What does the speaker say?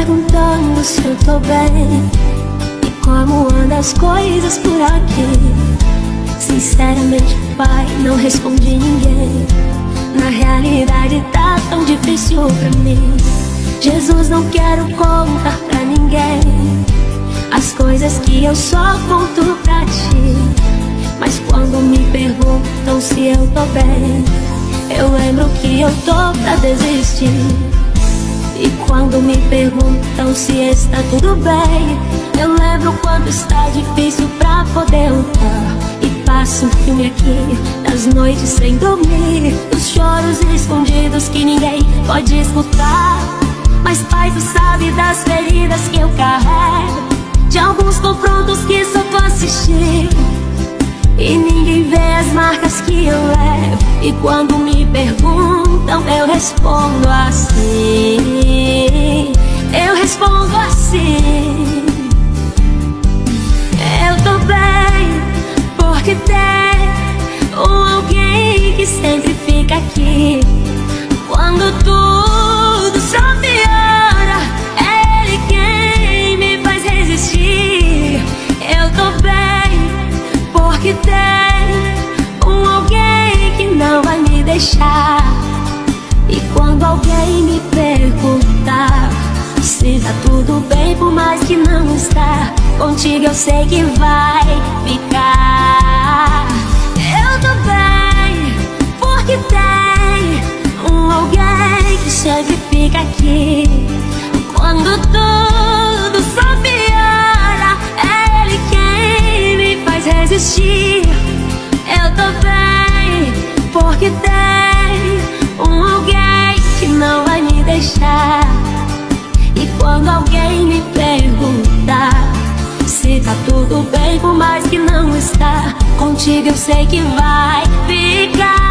perguntando se eu tô bem. E como andam as coisas por aqui? Sinceramente, pai, não respondi ninguém. Na realidade tá tão difícil pra mim. Jesus, não quero contar pra ninguém As coisas que eu só conto pra ti. Mas quando me perguntam se eu tô bem Eu lembro que eu tô pra desistir e quando me perguntam se está tudo bem Eu lembro quando está difícil pra poder lutar. E passo um filme aqui das noites sem dormir. Os choros escondidos que ninguém pode escutar. Mas pai, tu sabe das feridas que eu carrego. De alguns confrontos que só tô assistindo. E ninguém vê as marcas que eu levo. E quando me perguntam eu respondo assim Respondo assim Eu tô bem porque tem um alguém que sempre fica aqui. Quando tudo só piora É ele quem me faz resistir. Eu tô bem porque tem se tá tudo bem, por mais que não está, contigo eu sei que vai ficar. Eu tô bem porque tem um alguém que sempre fica aqui quando tudo só piora. É ele quem me faz resistir. Eu tô bem porque tem contigo eu sei que vai ficar.